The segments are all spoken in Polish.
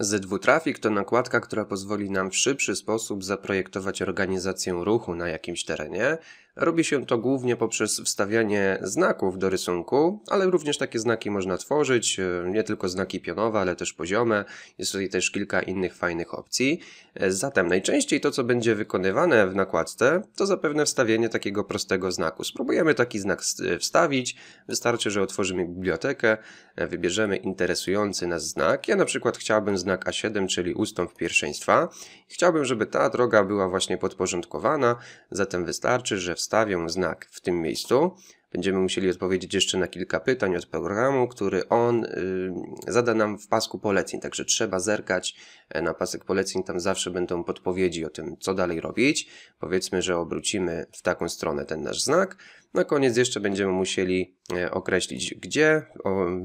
ZW Traffic to nakładka, która pozwoli nam w szybszy sposób zaprojektować organizację ruchu na jakimś terenie. Robi się to głównie poprzez wstawianie znaków do rysunku, ale również takie znaki można tworzyć, e, nie tylko znaki pionowe, ale też poziome. Jest tutaj też kilka innych fajnych opcji. E, zatem najczęściej to, co będzie wykonywane w nakładce, to zapewne wstawienie takiego prostego znaku. Spróbujemy taki znak wstawić. Wystarczy, że otworzymy bibliotekę, e, wybierzemy interesujący nas znak. Ja na przykład chciałbym znak A7, czyli ustąp pierwszeństwa. Chciałbym, żeby ta droga była właśnie podporządkowana, zatem wystarczy, że wstawię znak w tym miejscu. Będziemy musieli odpowiedzieć jeszcze na kilka pytań od programu, który on y, zada nam w pasku poleceń. Także trzeba zerkać e, na pasek poleceń, tam zawsze będą podpowiedzi o tym, co dalej robić. Powiedzmy, że obrócimy w taką stronę ten nasz znak. Na koniec jeszcze będziemy musieli e, określić, gdzie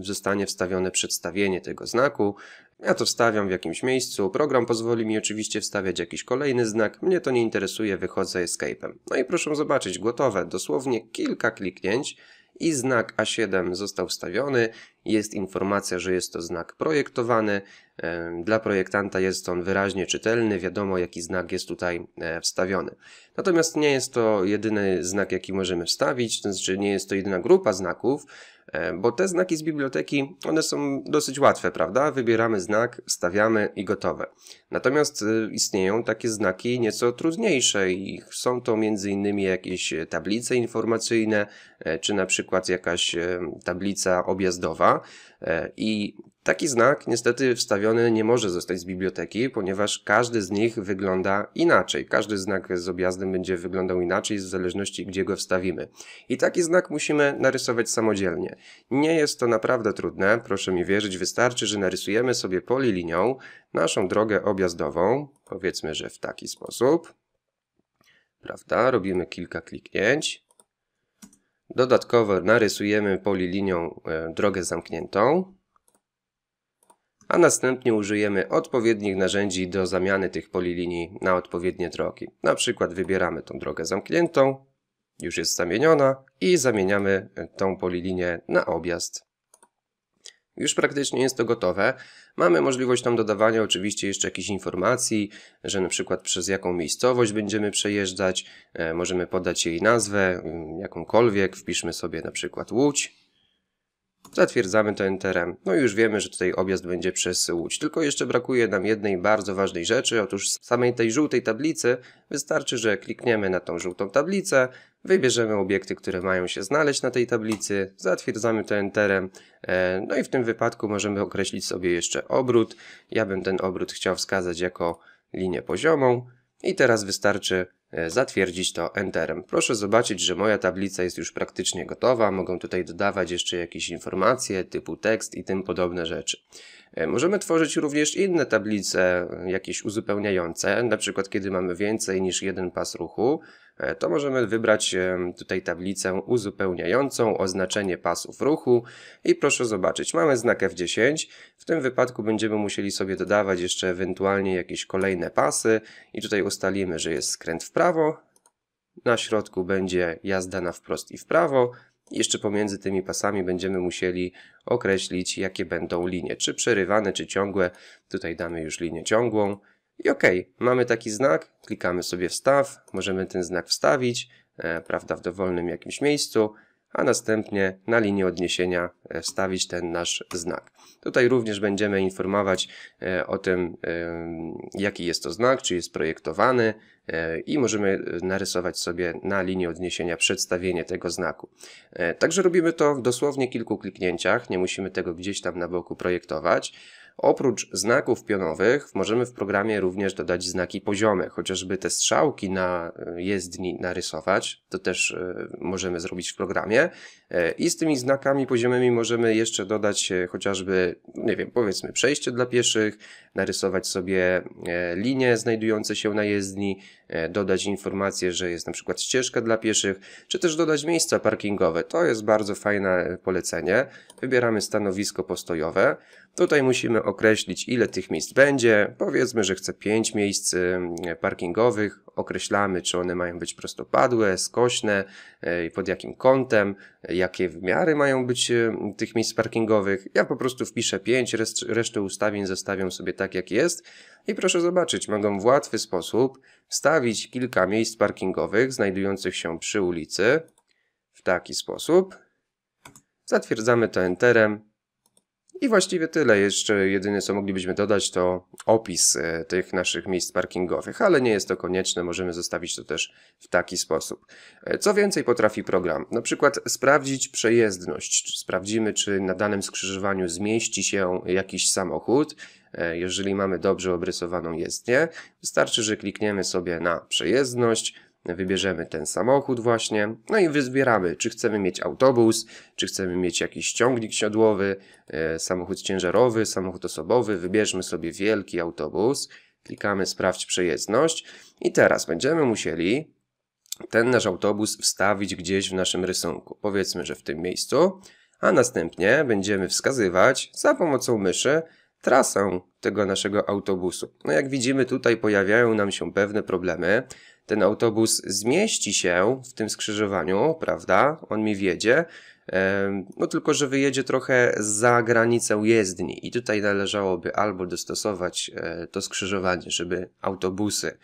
zostanie wstawione przedstawienie tego znaku. Ja to wstawiam w jakimś miejscu. Program pozwoli mi oczywiście wstawiać jakiś kolejny znak. Mnie to nie interesuje, wychodzę escape'em. No i proszę zobaczyć, gotowe. Dosłownie kilka kliknięć i znak A7 został wstawiony. Jest informacja, że jest to znak projektowany. Dla projektanta jest on wyraźnie czytelny, wiadomo jaki znak jest tutaj e, wstawiony. Natomiast nie jest to jedyny znak, jaki możemy wstawić, to znaczy nie jest to jedyna grupa znaków, e, bo te znaki z biblioteki, one są dosyć łatwe, prawda? Wybieramy znak, wstawiamy i gotowe. Natomiast e, istnieją takie znaki nieco trudniejsze i są to innymi jakieś tablice informacyjne, czy na przykład jakaś tablica objazdowa i Taki znak niestety wstawiony nie może zostać z biblioteki, ponieważ każdy z nich wygląda inaczej. Każdy znak z objazdem będzie wyglądał inaczej w zależności gdzie go wstawimy. I taki znak musimy narysować samodzielnie. Nie jest to naprawdę trudne, proszę mi wierzyć, wystarczy, że narysujemy sobie polilinią naszą drogę objazdową, powiedzmy, że w taki sposób. Prawda? Robimy kilka kliknięć. Dodatkowo narysujemy polilinią e, drogę zamkniętą a następnie użyjemy odpowiednich narzędzi do zamiany tych polilinii na odpowiednie drogi. Na przykład wybieramy tą drogę zamkniętą, już jest zamieniona i zamieniamy tą polilinię na objazd. Już praktycznie jest to gotowe. Mamy możliwość tam dodawania oczywiście jeszcze jakichś informacji, że na przykład przez jaką miejscowość będziemy przejeżdżać. E, możemy podać jej nazwę, jakąkolwiek. Wpiszmy sobie na przykład Łódź. Zatwierdzamy to Enterem. No i już wiemy, że tutaj objazd będzie przez Łódź. Tylko jeszcze brakuje nam jednej bardzo ważnej rzeczy. Otóż z samej tej żółtej tablicy wystarczy, że klikniemy na tą żółtą tablicę, wybierzemy obiekty, które mają się znaleźć na tej tablicy, zatwierdzamy to Enterem. E, no i w tym wypadku możemy określić sobie jeszcze obrót. Ja bym ten obrót chciał wskazać jako linię poziomą. I teraz wystarczy E, zatwierdzić to Enterem. Proszę zobaczyć, że moja tablica jest już praktycznie gotowa. Mogą tutaj dodawać jeszcze jakieś informacje typu tekst i tym podobne rzeczy. E, możemy tworzyć również inne tablice, e, jakieś uzupełniające, na przykład kiedy mamy więcej niż jeden pas ruchu, to możemy wybrać tutaj tablicę uzupełniającą, oznaczenie pasów ruchu i proszę zobaczyć, mamy znak F10, w tym wypadku będziemy musieli sobie dodawać jeszcze ewentualnie jakieś kolejne pasy i tutaj ustalimy, że jest skręt w prawo, na środku będzie jazda na wprost i w prawo, jeszcze pomiędzy tymi pasami będziemy musieli określić, jakie będą linie, czy przerywane, czy ciągłe. Tutaj damy już linię ciągłą. I ok, mamy taki znak, klikamy sobie wstaw, możemy ten znak wstawić, e, prawda, w dowolnym jakimś miejscu a następnie na linię odniesienia e, wstawić ten nasz znak. Tutaj również będziemy informować e, o tym, jaki jest to znak, czy jest projektowany i możemy narysować sobie na linii odniesienia przedstawienie tego znaku. Także robimy to w dosłownie kilku kliknięciach, nie musimy tego gdzieś tam na boku projektować. Oprócz znaków pionowych możemy w programie również dodać znaki poziome, chociażby te strzałki na e, jezdni narysować, to też e, możemy zrobić w programie. E, I z tymi znakami poziomymi możemy jeszcze dodać chociażby, nie wiem, powiedzmy przejście dla pieszych, narysować sobie linie znajdujące się na jezdni, dodać informację, że jest na przykład ścieżka dla pieszych, czy też dodać miejsca parkingowe. To jest bardzo fajne polecenie. Wybieramy stanowisko postojowe. Tutaj musimy określić, ile tych miejsc będzie. Powiedzmy, że chcę 5 miejsc y, parkingowych. Określamy, czy one mają być prostopadłe, skośne, y, pod jakim kątem, jakie wymiary mają być y, tych miejsc parkingowych. Ja po prostu wpiszę 5, resztę ustawień zostawiam sobie tak, jak jest. I proszę zobaczyć, mogą w łatwy sposób wstawić kilka miejsc parkingowych znajdujących się przy ulicy. W taki sposób. Zatwierdzamy to Enterem i właściwie tyle. Jeszcze jedyne co moglibyśmy dodać to opis e, tych naszych miejsc parkingowych, ale nie jest to konieczne, możemy zostawić to też w taki sposób. E, co więcej potrafi program? Na przykład sprawdzić przejezdność. Sprawdzimy, czy na danym skrzyżowaniu zmieści się jakiś samochód. E, jeżeli mamy dobrze obrysowaną jezdnię, wystarczy, że klikniemy sobie na przejezdność, wybierzemy ten samochód właśnie, no i wyzbieramy, czy chcemy mieć autobus, czy chcemy mieć jakiś ciągnik siodłowy, e, samochód ciężarowy, samochód osobowy, wybierzmy sobie wielki autobus, klikamy sprawdź przejezdność. I teraz będziemy musieli ten nasz autobus wstawić gdzieś w naszym rysunku, powiedzmy, że w tym miejscu, a następnie będziemy wskazywać za pomocą myszy trasę tego naszego autobusu. No jak widzimy tutaj pojawiają nam się pewne problemy, ten autobus zmieści się w tym skrzyżowaniu, prawda? On mi wjedzie. No tylko, że wyjedzie trochę za granicę jezdni i tutaj należałoby albo dostosować e, to skrzyżowanie, żeby autobusy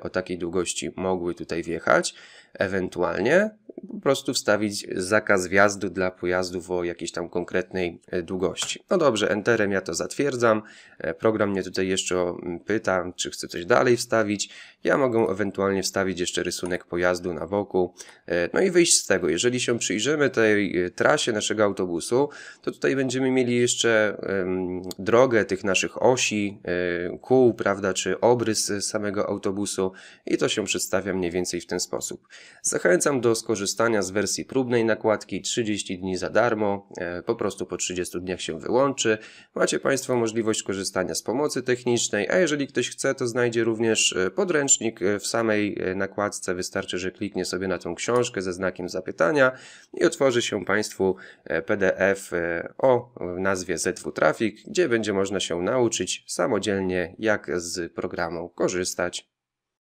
o takiej długości mogły tutaj wjechać, ewentualnie po prostu wstawić zakaz wjazdu dla pojazdów o jakiejś tam konkretnej e, długości. No dobrze, Enterem ja to zatwierdzam. E, program mnie tutaj jeszcze pyta, czy chcę coś dalej wstawić. Ja mogę ewentualnie wstawić jeszcze rysunek pojazdu na boku. E, no i wyjść z tego. Jeżeli się przyjrzymy tej trasie naszego autobusu, to tutaj będziemy mieli jeszcze drogę tych naszych osi, kół, prawda, czy obrys samego autobusu i to się przedstawia mniej więcej w ten sposób. Zachęcam do skorzystania z wersji próbnej nakładki 30 dni za darmo, e, po prostu po 30 dniach się wyłączy. Macie Państwo możliwość korzystania z pomocy technicznej, a jeżeli ktoś chce, to znajdzie również e, podręcznik e, w samej nakładce. Wystarczy, że kliknie sobie na tą książkę ze znakiem zapytania i otworzy się Państwu PDF o nazwie ZW Traffic, gdzie będzie można się nauczyć samodzielnie, jak z programu korzystać.